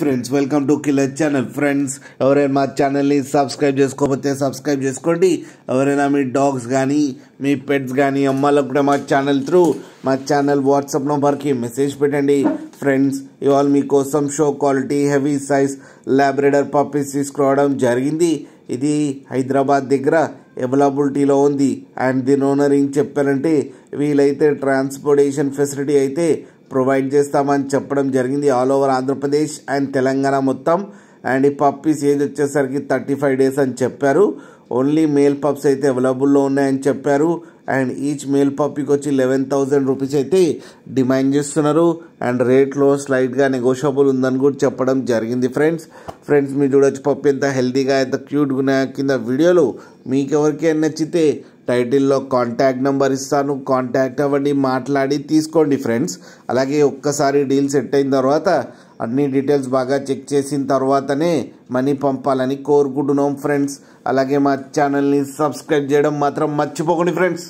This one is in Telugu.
Friends welcome to killer channel friends ఎవరైనా మా ఛానల్ని సబ్స్క్రైబ్ చేసుకోకపోతే సబ్స్క్రైబ్ చేసుకోండి. ఎవరైనా మీ డాగ్స్ కానీ మీ పెట్స్ కానీ అమ్మాలకు కూడా మా ఛానల్ త్రూ మా ఛానల్ వాట్సాప్ నెంబర్కి మెసేజ్ పెట్టండి. ఫ్రెండ్స్ ఇవాళ మీకోసం show quality heavy size labrador puppies తీసుకురావడం జరిగింది. ఇది హైదరాబాద్ దగ్గర అవైలబిలిటీలో ఉంది. అండ్ దీని ఓనర్ ఏం చెప్పారంటే వీలైతే ట్రాన్స్పోర్టేషన్ ఫెసిలిటీ అయితే ప్రొవైడ్ చేస్తామని చెప్పడం జరిగింది all over Andhra Pradesh and Telangana మొత్తం. అండ్ ఈ పప్పీస్ ఏజ్ వచ్చేసరికి థర్టీ ఫైవ్ డేస్ అని చెప్పారు. ఓన్లీ మేల్ పప్స్ అయితే అవైలబుల్లో ఉన్నాయని చెప్పారు. అండ్ ఈచ్ మేల్ పప్పీకి వచ్చి లెవెన్ థౌజండ్ రూపీస్ అయితే డిమాండ్ చేస్తున్నారు. అండ్ రేట్లో స్లైట్గా నెగోషియబుల్ ఉందని కూడా చెప్పడం జరిగింది ఫ్రెండ్స్ ఫ్రెండ్స్ మీరు చూడొచ్చు పప్పు ఎంత హెల్తీగా ఎంత క్యూట్గా ఉన్నాయో కింద వీడియోలు మీకు ఎవరికైనా నచ్చితే టైటిల్లో కాంటాక్ట్ నెంబర్ ఇస్తాను. కాంటాక్ట్ అవ్వండి మాట్లాడి తీసుకోండి ఫ్రెండ్స్. అలాగే ఒక్కసారి డీల్ సెట్ అయిన తర్వాత అన్ని డీటెయిల్స్ బాగా చెక్ చేసిన తర్వాతనే మనీ పంపాలని కోరుకుంటున్నాం ఫ్రెండ్స్. అలాగే మా ఛానల్ని సబ్స్క్రైబ్ చేయడం మాత్రం మర్చిపోకండి ఫ్రెండ్స్.